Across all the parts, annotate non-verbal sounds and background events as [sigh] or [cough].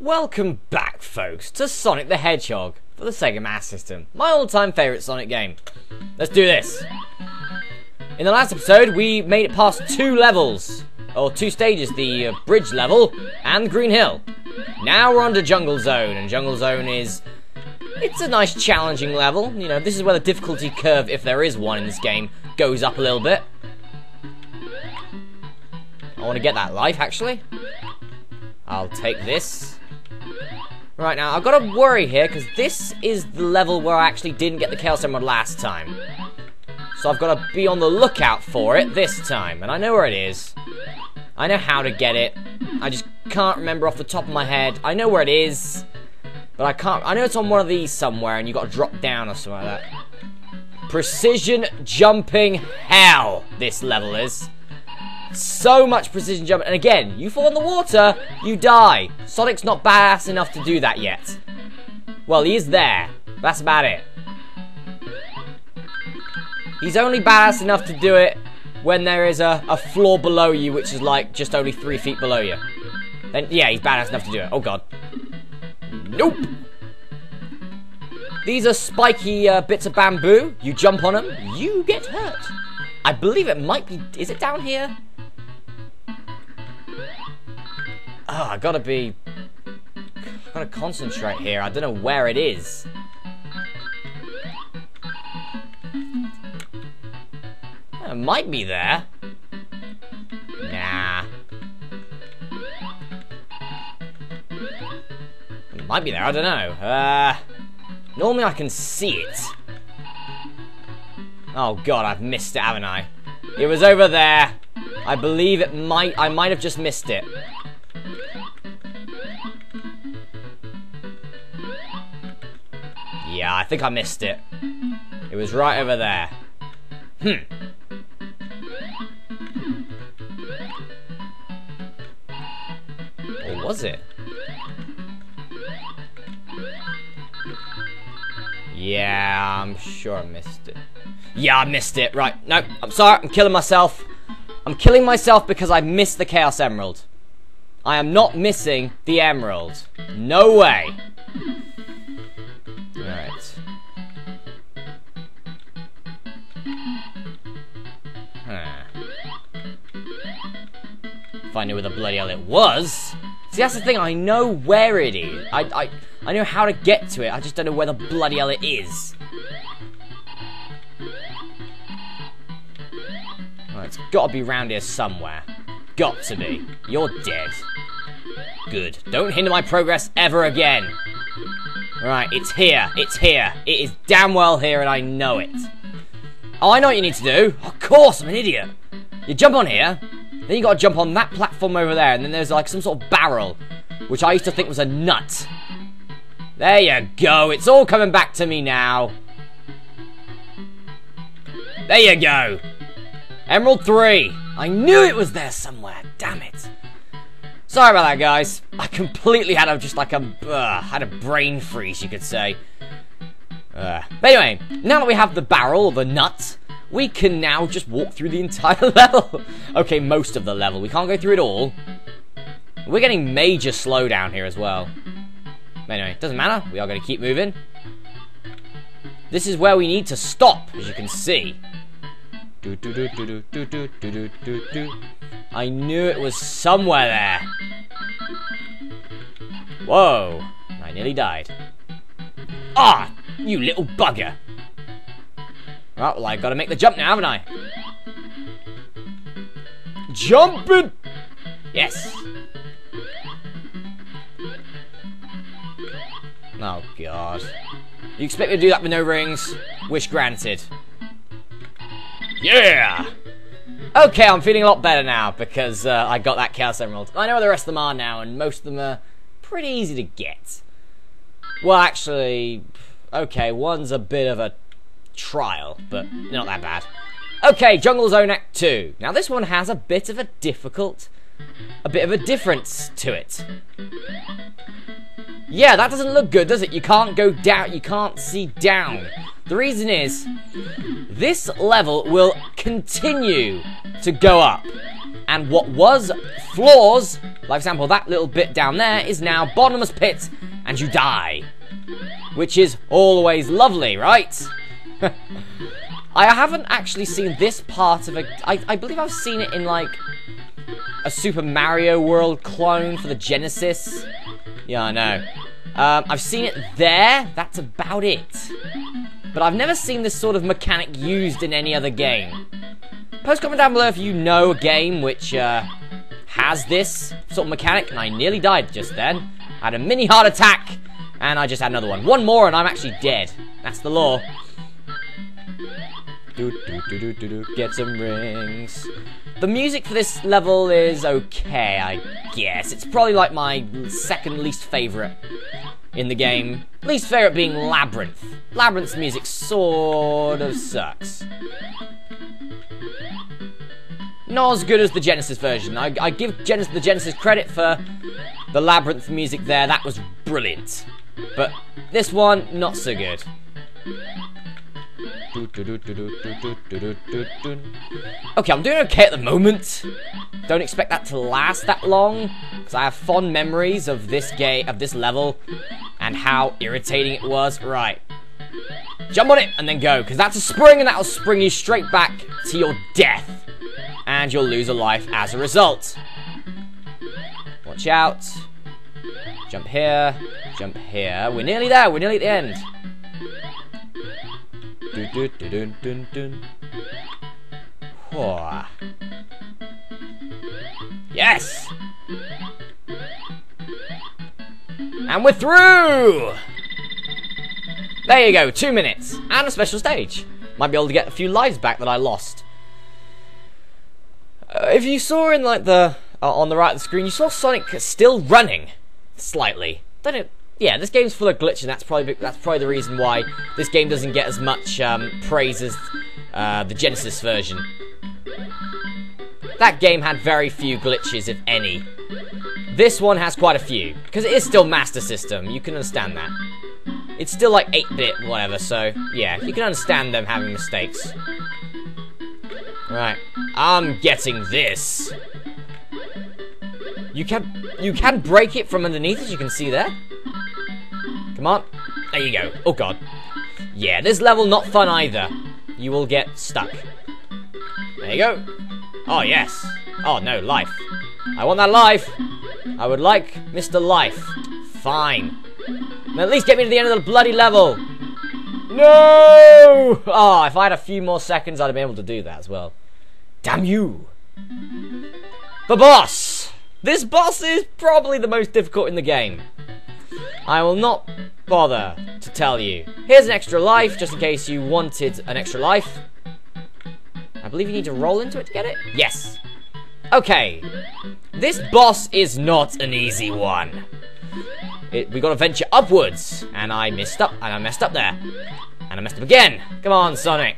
Welcome back, folks, to Sonic the Hedgehog for the Sega Master System, my all-time favourite Sonic game. Let's do this. In the last episode, we made it past two levels, or two stages, the uh, bridge level and Green Hill. Now we're on to Jungle Zone, and Jungle Zone is... It's a nice challenging level. You know, this is where the difficulty curve, if there is one in this game, goes up a little bit. I want to get that life, actually. I'll take this. Right now, I've got to worry here, because this is the level where I actually didn't get the Chaos Emerald last time. So I've got to be on the lookout for it this time. And I know where it is. I know how to get it. I just can't remember off the top of my head. I know where it is. But I can't... I know it's on one of these somewhere, and you've got to drop down or something like that. Precision jumping hell, this level is. So much precision jump. And again, you fall in the water, you die. Sonic's not badass enough to do that yet. Well, he is there. That's about it. He's only badass enough to do it when there is a, a floor below you, which is like just only three feet below you. Then, yeah, he's badass enough to do it. Oh, God. Nope. These are spiky uh, bits of bamboo. You jump on them, you get hurt. I believe it might be... Is it down here? Oh, I gotta be... I gotta concentrate here. I don't know where it is. It might be there. Nah. It might be there, I don't know. Uh, normally I can see it. Oh god, I've missed it, haven't I? It was over there. I believe it might, I might have just missed it. Yeah, I think I missed it. It was right over there. Hmm. Or was it? Yeah, I'm sure I missed it. Yeah, I missed it. Right. No, I'm sorry. I'm killing myself. I'm killing myself because I missed the Chaos Emerald. I am not missing the Emerald. No way. Alright. If I knew where the bloody hell it was. See, that's the thing. I know where it is. I, I, I know how to get to it. I just don't know where the bloody hell it is. Well, it's got to be round here somewhere. Got to be. You're dead. Good. Don't hinder my progress ever again. Right, it's here. It's here. It is damn well here, and I know it. Oh, I know what you need to do. Of course, I'm an idiot. You jump on here, then you gotta jump on that platform over there, and then there's like some sort of barrel, which I used to think was a nut. There you go. It's all coming back to me now. There you go. Emerald 3. I knew it was there somewhere. Damn it. Sorry about that, guys. I completely had a just like a uh, had a brain freeze, you could say. Uh, but anyway, now that we have the barrel, the nut, we can now just walk through the entire [laughs] level. okay, most of the level. We can't go through it all. We're getting major slowdown here as well. Anyway, doesn't matter. We are going to keep moving. This is where we need to stop, as you can see. Do, do, do, I knew it was somewhere there. Whoa. I nearly died. Ah, you little bugger. Right, well, I gotta make the jump now, haven't I? Jumping! Yes. Oh, God. You expect me to do that with no rings? Wish granted. Yeah! Okay, I'm feeling a lot better now because uh, I got that Chaos Emerald. I know where the rest of them are now, and most of them are pretty easy to get. Well, actually, okay, one's a bit of a trial, but not that bad. Okay, Jungle Zone Act 2. Now, this one has a bit of a difficult, a bit of a difference to it. Yeah, that doesn't look good, does it? You can't go down, you can't see down. The reason is, this level will continue to go up. And what was floors, like for example that little bit down there, is now bottomless pit, and you die. Which is always lovely, right? I haven't actually seen this part of a. I, I believe I've seen it in like a Super Mario World clone for the Genesis. Yeah, I know. Um, I've seen it there. That's about it. But I've never seen this sort of mechanic used in any other game. Post comment down below if you know a game which uh, has this sort of mechanic. And I nearly died just then. I had a mini heart attack, and I just had another one. One more, and I'm actually dead. That's the law. Do, do, do, do, do, do. Get some rings. The music for this level is okay, I guess. It's probably like my second least favourite in the game. Least favourite being Labyrinth. Labyrinth's music sort of sucks. Not as good as the Genesis version. I, I give Genesis, the Genesis credit for the Labyrinth music there. That was brilliant. But this one, not so good. Okay, I'm doing okay at the moment. Don't expect that to last that long, because I have fond memories of this game, of this level, and how irritating it was. Right. Jump on it and then go, because that's a spring, and that'll spring you straight back to your death. And you'll lose a life as a result. Watch out. Jump here. Jump here. We're nearly there. We're nearly at the end. Dun, dun, dun, dun, Whoa. Yes! And we're through! There you go, two minutes, and a special stage. Might be able to get a few lives back that I lost. Uh, if you saw in like the uh, on the right of the screen, you saw Sonic still running slightly. Don't? Yeah, this game's full of glitches. That's probably that's probably the reason why this game doesn't get as much um, praise as uh, the Genesis version. That game had very few glitches, if any. This one has quite a few because it is still Master System. You can understand that. It's still like 8-bit, whatever. So yeah, you can understand them having mistakes. Right, I'm getting this. You can you can break it from underneath, as you can see there. Come on. There you go. Oh, God. Yeah, this level not fun either. You will get stuck. There you go. Oh, yes. Oh, no, life. I want that life. I would like Mr. Life. Fine. at least get me to the end of the bloody level. No! Oh, if I had a few more seconds, I'd have been able to do that as well. Damn you. The boss! This boss is probably the most difficult in the game. I will not bother to tell you. Here's an extra life, just in case you wanted an extra life. I believe you need to roll into it to get it? Yes. Okay. This boss is not an easy one. It, we gotta venture upwards, and I messed up, and I messed up there. And I messed up again. Come on, Sonic.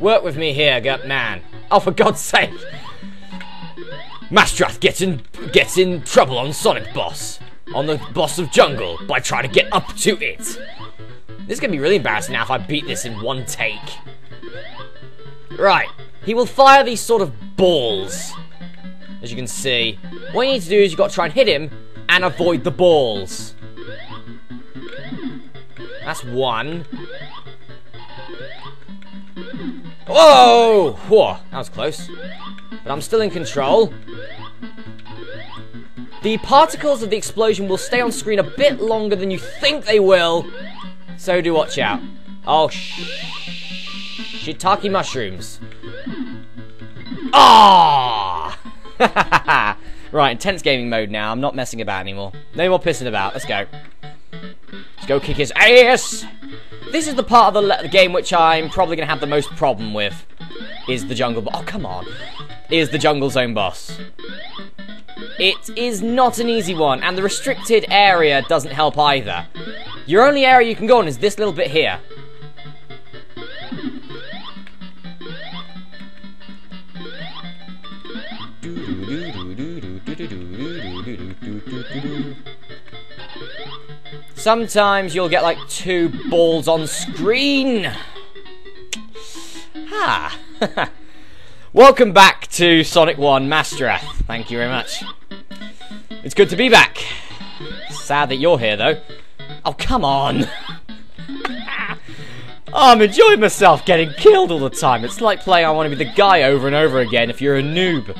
Work with me here, gut man. Oh, for God's sake. Masterath gets in, gets in trouble on Sonic Boss on the boss of jungle by trying to get up to it. This is gonna be really embarrassing now if I beat this in one take. Right, he will fire these sort of balls. As you can see. What you need to do is you've got to try and hit him and avoid the balls. That's one. Whoa! Whoa, that was close. But I'm still in control. The particles of the explosion will stay on screen a bit longer than you think they will, so do watch out. Oh, sh shiitake mushrooms. Ah! [laughs] Right, intense gaming mode now. I'm not messing about anymore. No more pissing about. Let's go. Let's go kick his ass! This is the part of the, the game which I'm probably going to have the most problem with. Is the jungle... Oh, come on. Is the jungle zone boss. It is not an easy one, and the restricted area doesn't help either. Your only area you can go on is this little bit here. Sometimes you'll get like two balls on screen. Ha! [laughs] Welcome back to Sonic 1 Master Thank you very much. It's good to be back. Sad that you're here, though. Oh, come on. [laughs] I'm enjoying myself getting killed all the time. It's like playing I Want to Be the Guy over and over again if you're a noob.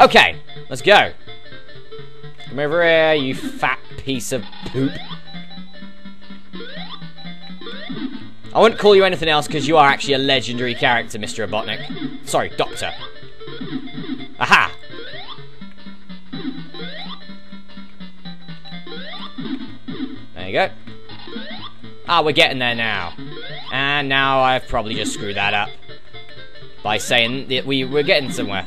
Okay, let's go. Come over here, you fat piece of poop. I wouldn't call you anything else because you are actually a legendary character, Mr. Robotnik. Sorry, Doctor. Aha! There you go. Ah, we're getting there now. And now I've probably just screwed that up. By saying that we, we're getting somewhere.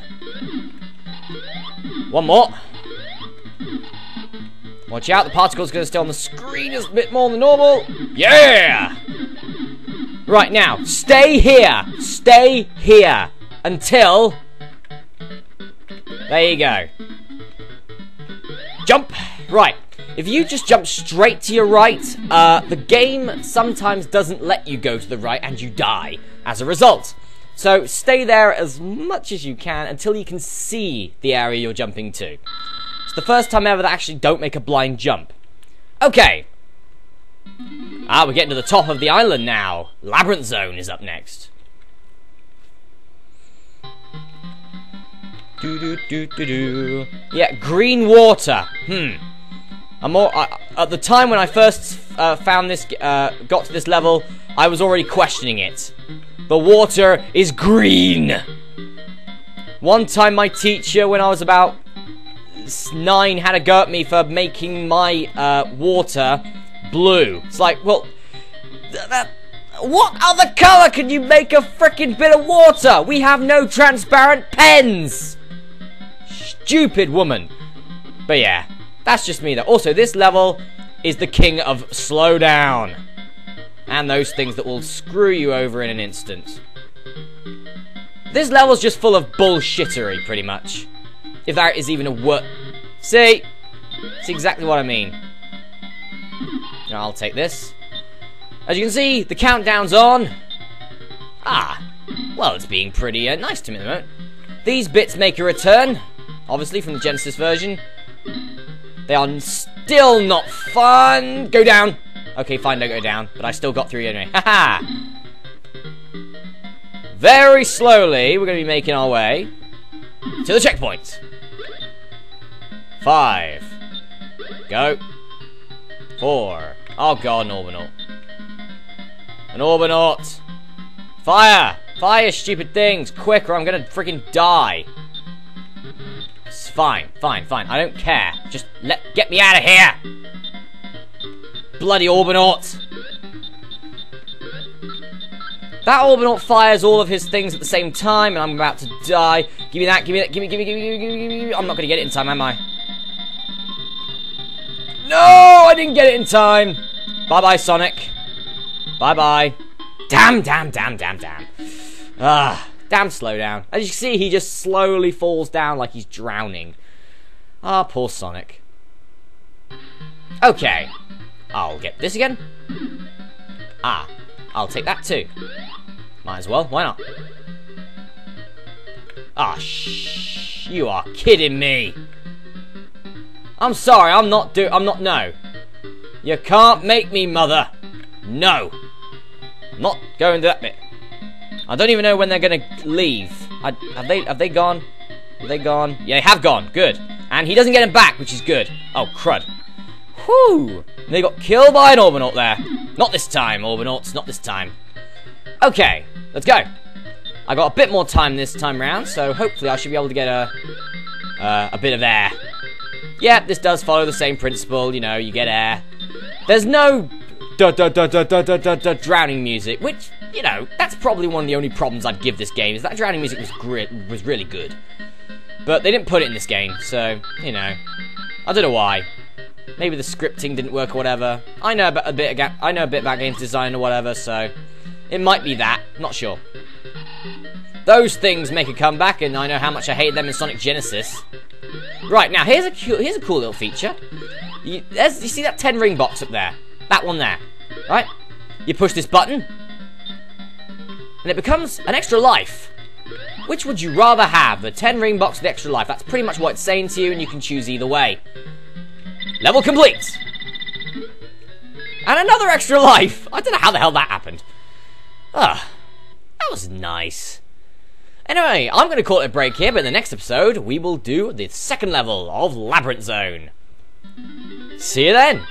One more. Watch out, the particle's going to stay on the screen a bit more than normal. Yeah! Right now, stay here. Stay here. Until... There you go. Jump. Right. If you just jump straight to your right, uh, the game sometimes doesn't let you go to the right and you die as a result. So stay there as much as you can until you can see the area you're jumping to. It's the first time ever that I actually don't make a blind jump. Okay. Ah, we're getting to the top of the island now. Labyrinth Zone is up next. Do do do do do. Yeah, green water. Hmm. I'm more. Uh, at the time when I first uh, found this, uh, got to this level, I was already questioning it. The water is green. One time, my teacher, when I was about nine had a go at me for making my uh, water blue. It's like, well, that, what other color can you make a freaking bit of water? We have no transparent pens. Stupid woman. But yeah, that's just me though. Also, this level is the king of slow down. And those things that will screw you over in an instant. This level's just full of bullshittery, pretty much. If that is even a word. See? It's exactly what I mean. Now I'll take this. As you can see, the countdown's on. Ah. Well, it's being pretty uh, nice to me at the moment. These bits make a return. Obviously, from the Genesis version. They are still not fun. Go down. Okay, fine, don't go down. But I still got through anyway. Haha. Very slowly, we're going to be making our way to the checkpoint. Five. Go. Four. Oh god, an Orbinaut. An Orbinaut. Fire! Fire, stupid things! Quick or I'm gonna freaking die. It's fine, fine, fine. I don't care. Just let get me out of here! Bloody Orbinaut! That Orbinaut fires all of his things at the same time, and I'm about to die. Give me that, give me that, give me, give me, give me, give me, give me, give me. I'm not gonna get it in time, am I? No, I didn't get it in time. Bye-bye, Sonic. Bye-bye. Damn, damn, damn, damn, damn. Ah, damn slow down. As you can see, he just slowly falls down like he's drowning. Ah, poor Sonic. Okay. I'll get this again. Ah, I'll take that too. Might as well, why not? Ah, shh. You are kidding me. I'm sorry, I'm not do- I'm not- no. You can't make me, mother. No. I'm not going to that bit. I don't even know when they're gonna leave. I, have they have they gone? Have they gone? Yeah, they have gone. Good. And he doesn't get him back, which is good. Oh, crud. Whew! They got killed by an Orbinaut there. Not this time, Orbinauts. Not this time. Okay, let's go. I got a bit more time this time round, so hopefully I should be able to get a uh, a bit of air yeah, this does follow the same principle, you know, you get air. There's no drowning music, which, you know, that's probably one of the only problems I'd give this game, is that drowning music was great, was really good. But they didn't put it in this game, so, you know, I don't know why. Maybe the scripting didn't work or whatever. I know about a bit I know a bit about games design or whatever, so it might be that, not sure. Those things make a comeback, and I know how much I hate them in Sonic Genesis. Right, now here's a here's a cool little feature. You, you see that 10 ring box up there? That one there. Right? You push this button, and it becomes an extra life. Which would you rather have? The 10 ring box or the extra life? That's pretty much what it's saying to you, and you can choose either way. Level complete! And another extra life! I don't know how the hell that happened. Ah, that was nice. Anyway, I'm going to call it a break here, but in the next episode, we will do the second level of Labyrinth Zone. See you then!